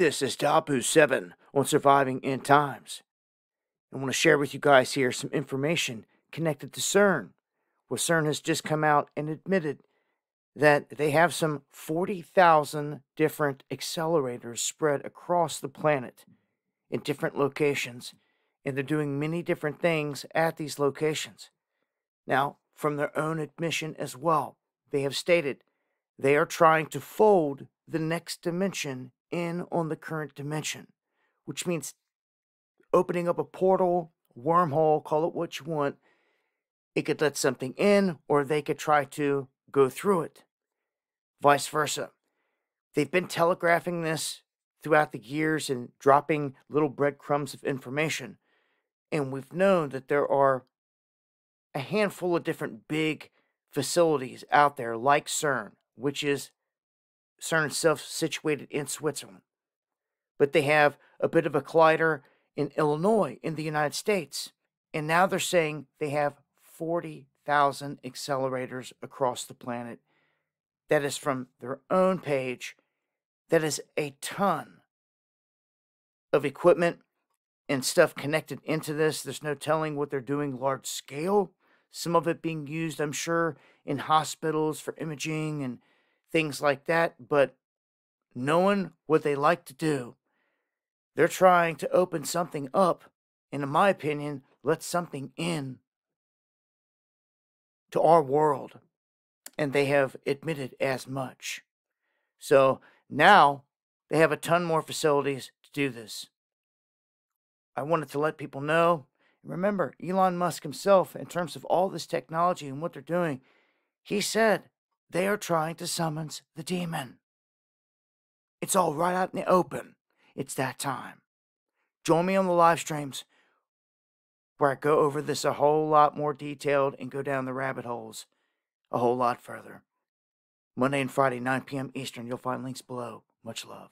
This is Dahboo7 on Surviving End Times. I want to share with you guys here some information connected to CERN, where CERN has just come out and admitted that they have some 40,000 different accelerators spread across the planet in different locations, and they're doing many different things at these locations. Now, from their own admission as well, they have stated they are trying to fold the next dimension in on the current dimension, which means opening up a portal, wormhole, call it what you want. It could let something in, or they could try to go through it. Vice versa. They've been telegraphing this throughout the years and dropping little breadcrumbs of information. And we've known that there are a handful of different big facilities out there, like CERN, which is CERN itself situated in Switzerland. But they have a bit of a collider in Illinois in the United States. And now they're saying they have 40,000 accelerators across the planet. That is from their own page. That is a ton of equipment and stuff connected into this. There's no telling what they're doing large scale. Some of it being used, I'm sure, in hospitals for imaging and things like that. But knowing what they like to do, they're trying to open something up, and in my opinion, let something in to our world. And they have admitted as much. So now they have a ton more facilities to do this. I wanted to let people know. Remember, Elon Musk himself, in terms of all this technology and what they're doing, he said they are trying to summons the demon. It's all right out in the open. It's that time. Join me on the live streams where I go over this a whole lot more detailed and go down the rabbit holes a whole lot further. Monday and Friday, 9 p.m. Eastern. You'll find links below. Much love.